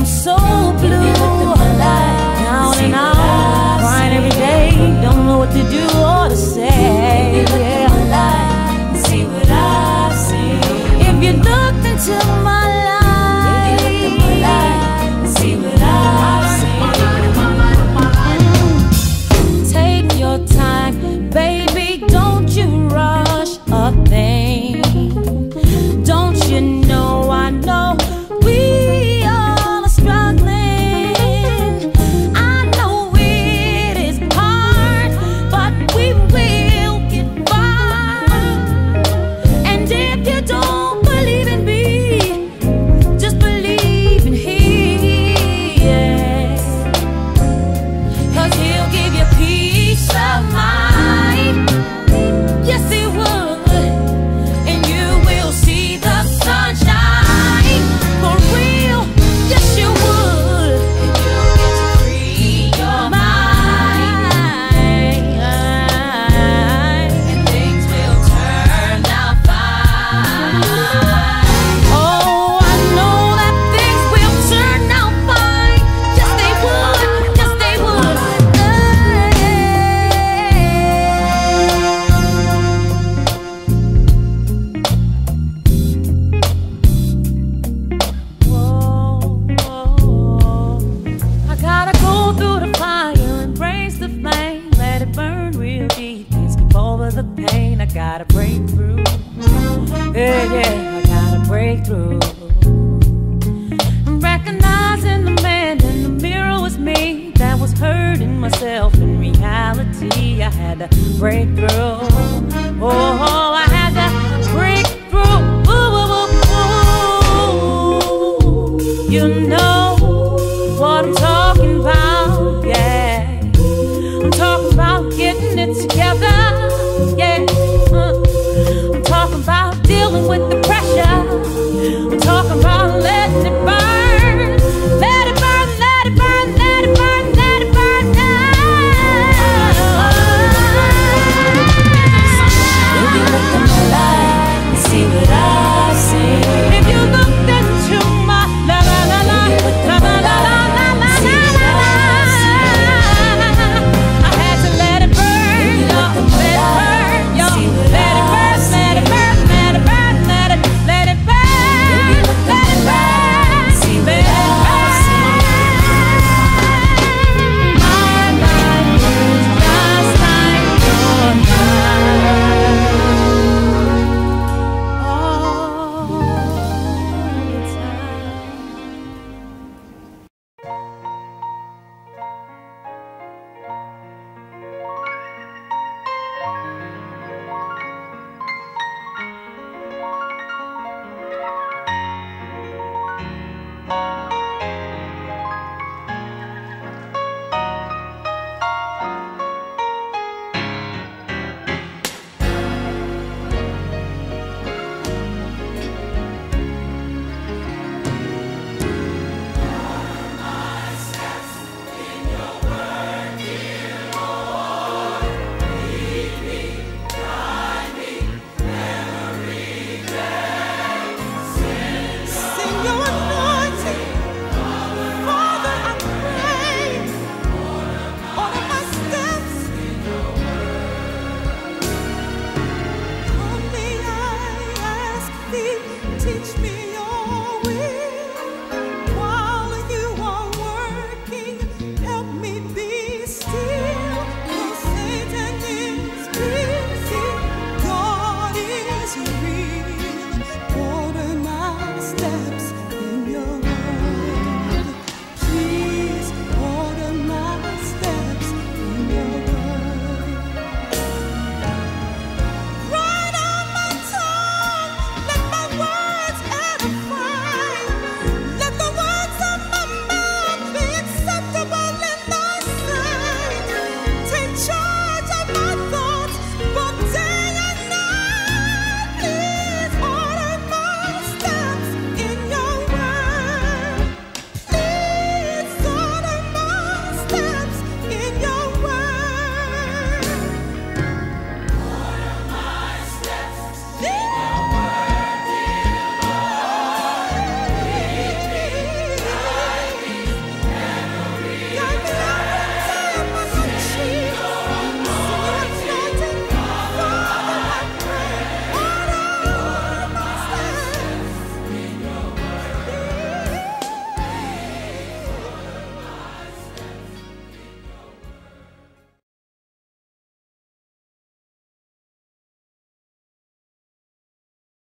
I'm so blessed. Yeah, yeah, I gotta break through. Recognizing the man in the mirror was me that was hurting myself in reality. I had to break through. Oh.